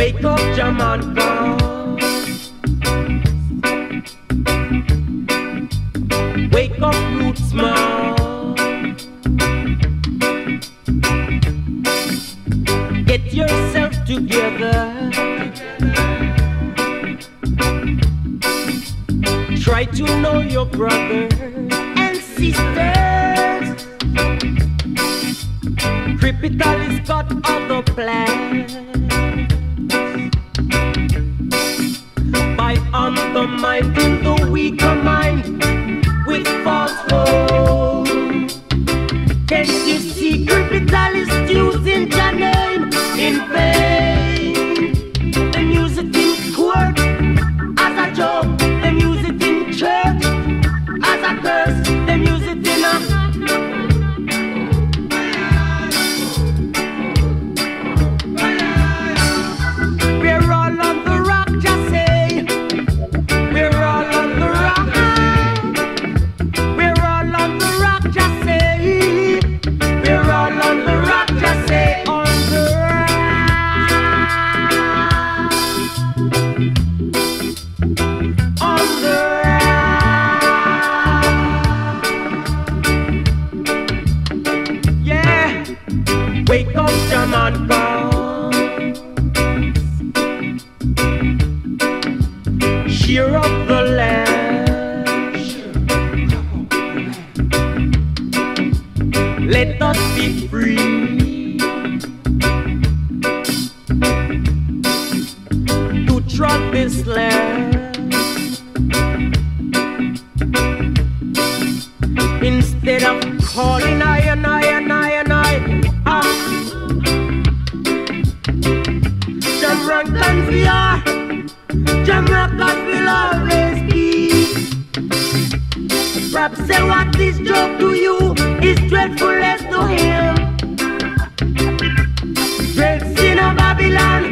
Jamaica. Wake up, roots man. Get yourself together. Try to know your brother and sisters. Undermining the weaker mind with false hope. Can you Wake up, Jamaica. Cheer up the land. Let us be free to trot this land. Instead of calling Jamaica will always be. Rap say what is joke to you is dreadfulness to him. Dread sin of Babylon,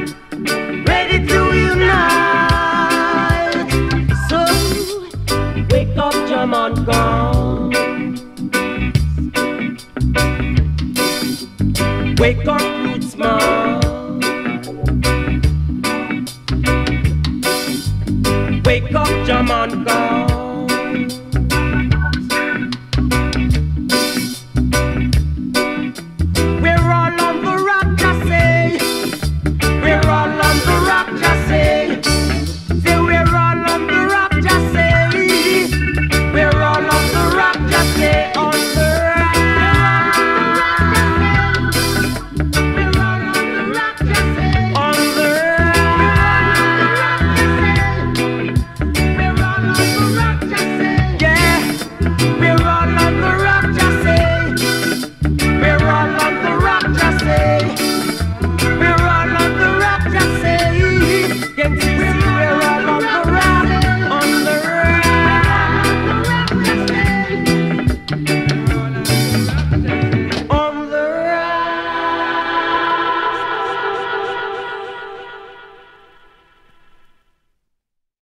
ready to unite. So wake up, Jamaica. Wake up, roots man. Jamaica.